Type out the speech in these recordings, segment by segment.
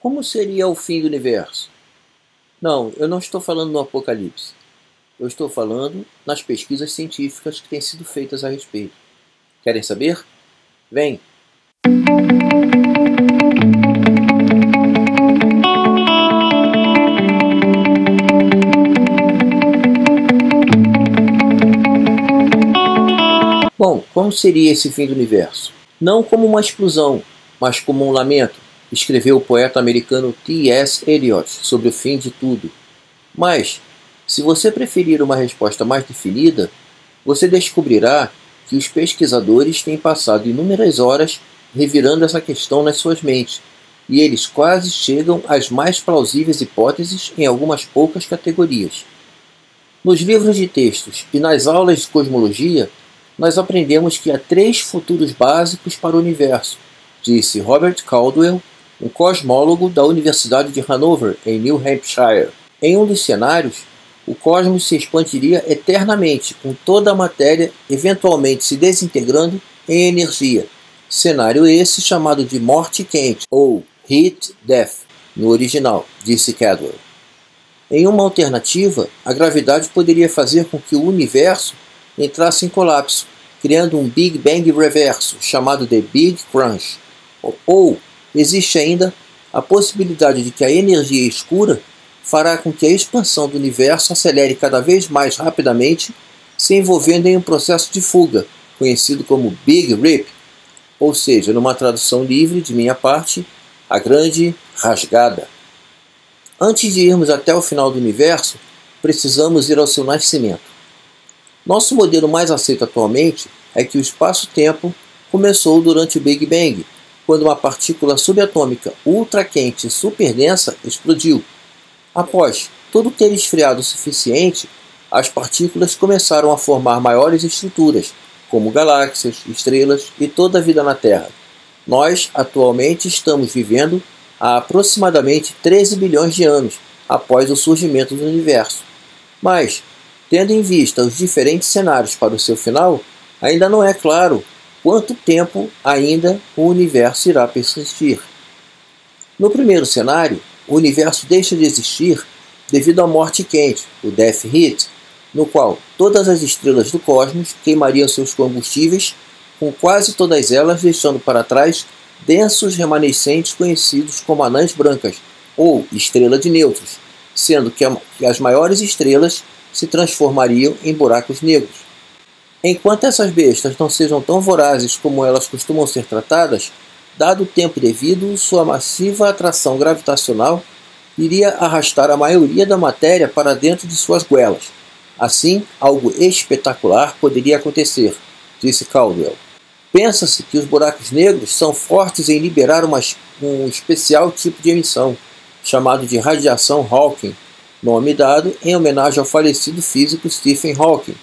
Como seria o fim do universo? Não, eu não estou falando no apocalipse. Eu estou falando nas pesquisas científicas que têm sido feitas a respeito. Querem saber? Vem! Bom, como seria esse fim do universo? Não como uma explosão, mas como um lamento, escreveu o poeta americano T.S. Eliot sobre o fim de tudo. Mas, se você preferir uma resposta mais definida, você descobrirá que os pesquisadores têm passado inúmeras horas revirando essa questão nas suas mentes, e eles quase chegam às mais plausíveis hipóteses em algumas poucas categorias. Nos livros de textos e nas aulas de cosmologia, nós aprendemos que há três futuros básicos para o universo, disse Robert Caldwell, um cosmólogo da Universidade de Hanover, em New Hampshire. Em um dos cenários, o cosmos se expandiria eternamente, com toda a matéria eventualmente se desintegrando em energia. Cenário esse chamado de morte quente, ou heat death, no original, disse Cadwell. Em uma alternativa, a gravidade poderia fazer com que o universo entrasse em colapso, criando um Big Bang reverso, chamado de Big Crunch. Ou existe ainda a possibilidade de que a energia escura fará com que a expansão do universo acelere cada vez mais rapidamente, se envolvendo em um processo de fuga, conhecido como Big Rip, ou seja, numa tradução livre de minha parte, a grande rasgada. Antes de irmos até o final do universo, precisamos ir ao seu nascimento. Nosso modelo mais aceito atualmente é que o espaço-tempo começou durante o Big Bang, quando uma partícula subatômica ultra quente e super densa explodiu. Após tudo ter esfriado o suficiente, as partículas começaram a formar maiores estruturas, como galáxias, estrelas e toda a vida na Terra. Nós, atualmente, estamos vivendo há aproximadamente 13 bilhões de anos após o surgimento do universo. Mas, Tendo em vista os diferentes cenários para o seu final, ainda não é claro quanto tempo ainda o universo irá persistir. No primeiro cenário, o universo deixa de existir devido à morte quente, o Death Heat, no qual todas as estrelas do cosmos queimariam seus combustíveis, com quase todas elas deixando para trás densos remanescentes conhecidos como anãs brancas ou estrela de nêutrons, sendo que as maiores estrelas se transformariam em buracos negros. Enquanto essas bestas não sejam tão vorazes como elas costumam ser tratadas, dado o tempo devido, sua massiva atração gravitacional iria arrastar a maioria da matéria para dentro de suas goelas. Assim, algo espetacular poderia acontecer, disse Caldwell. Pensa-se que os buracos negros são fortes em liberar uma, um especial tipo de emissão, chamado de radiação Hawking, nome dado em homenagem ao falecido físico Stephen Hawking,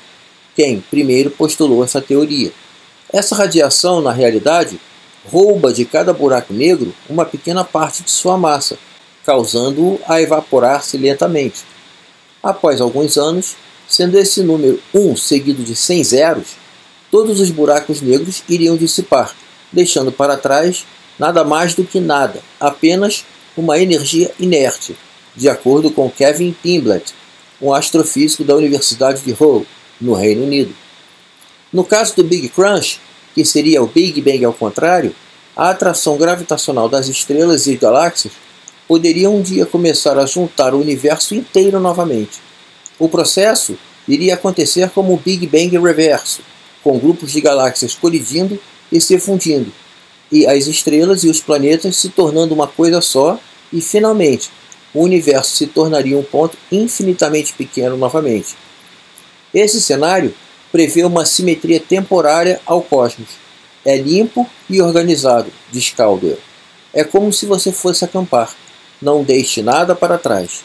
quem primeiro postulou essa teoria. Essa radiação, na realidade, rouba de cada buraco negro uma pequena parte de sua massa, causando-o a evaporar-se lentamente. Após alguns anos, sendo esse número 1 seguido de 100 zeros, todos os buracos negros iriam dissipar, deixando para trás nada mais do que nada, apenas uma energia inerte, de acordo com Kevin Pimblet, um astrofísico da Universidade de Hull, no Reino Unido. No caso do Big Crunch, que seria o Big Bang ao contrário, a atração gravitacional das estrelas e galáxias poderia um dia começar a juntar o universo inteiro novamente. O processo iria acontecer como o Big Bang reverso, com grupos de galáxias colidindo e se fundindo, e as estrelas e os planetas se tornando uma coisa só, e finalmente o universo se tornaria um ponto infinitamente pequeno novamente. Esse cenário prevê uma simetria temporária ao cosmos. É limpo e organizado, diz Caldwell. É como se você fosse acampar. Não deixe nada para trás.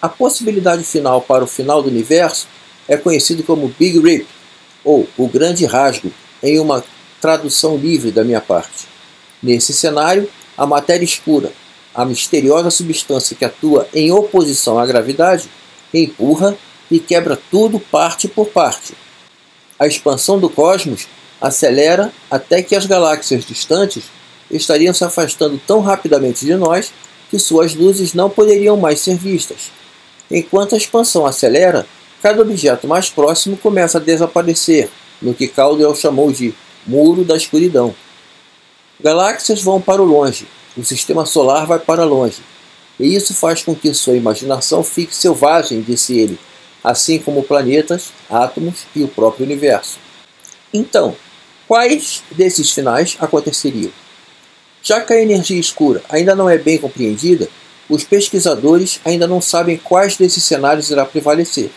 A possibilidade final para o final do universo é conhecido como Big Rip, ou o Grande Rasgo, em uma tradução livre da minha parte. Nesse cenário, a matéria escura, a misteriosa substância que atua em oposição à gravidade empurra e quebra tudo parte por parte. A expansão do cosmos acelera até que as galáxias distantes estariam se afastando tão rapidamente de nós que suas luzes não poderiam mais ser vistas. Enquanto a expansão acelera, cada objeto mais próximo começa a desaparecer, no que Caldwell chamou de muro da escuridão. Galáxias vão para o longe, o sistema solar vai para longe, e isso faz com que sua imaginação fique selvagem, disse ele, assim como planetas, átomos e o próprio universo. Então, quais desses finais aconteceriam? Já que a energia escura ainda não é bem compreendida, os pesquisadores ainda não sabem quais desses cenários irá prevalecer.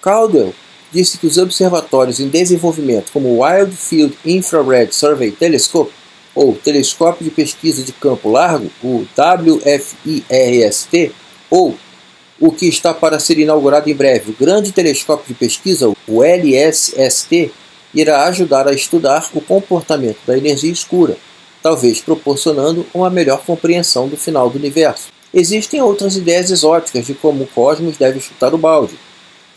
Caldwell disse que os observatórios em desenvolvimento, como o Wild Field Infrared Survey Telescope, ou Telescópio de Pesquisa de Campo Largo, o WFIRST, ou o que está para ser inaugurado em breve, o Grande Telescópio de Pesquisa, o LSST, irá ajudar a estudar o comportamento da energia escura, talvez proporcionando uma melhor compreensão do final do universo. Existem outras ideias exóticas de como o cosmos deve chutar o balde.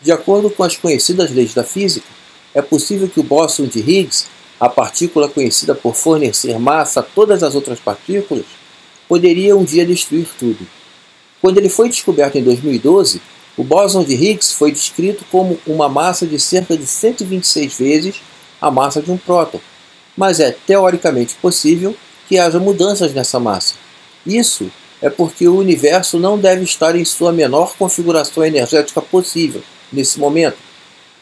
De acordo com as conhecidas leis da física, é possível que o bóson de Higgs, a partícula conhecida por fornecer massa a todas as outras partículas, poderia um dia destruir tudo. Quando ele foi descoberto em 2012, o bóson de Higgs foi descrito como uma massa de cerca de 126 vezes a massa de um próton, mas é teoricamente possível que haja mudanças nessa massa. Isso é porque o universo não deve estar em sua menor configuração energética possível nesse momento.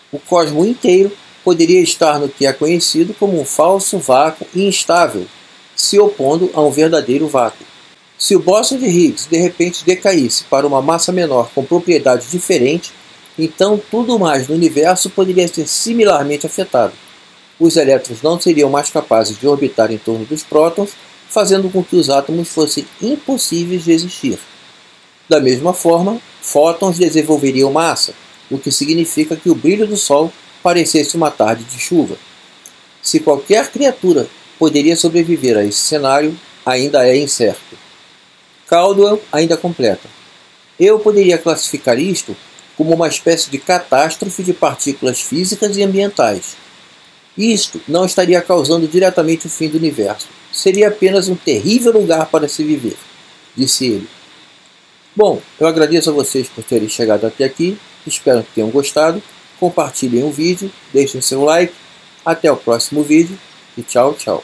O cosmo inteiro poderia estar no que é conhecido como um falso vácuo instável, se opondo a um verdadeiro vácuo. Se o bóson de Higgs de repente decaísse para uma massa menor com propriedade diferente, então tudo mais no universo poderia ser similarmente afetado. Os elétrons não seriam mais capazes de orbitar em torno dos prótons fazendo com que os átomos fossem impossíveis de existir. Da mesma forma, fótons desenvolveriam massa, o que significa que o brilho do Sol parecesse uma tarde de chuva. Se qualquer criatura poderia sobreviver a esse cenário, ainda é incerto. Caldwell ainda completa. Eu poderia classificar isto como uma espécie de catástrofe de partículas físicas e ambientais. Isto não estaria causando diretamente o fim do universo, seria apenas um terrível lugar para se viver, disse ele. Bom, eu agradeço a vocês por terem chegado até aqui, espero que tenham gostado. Compartilhem o vídeo, deixem seu like. Até o próximo vídeo e tchau, tchau.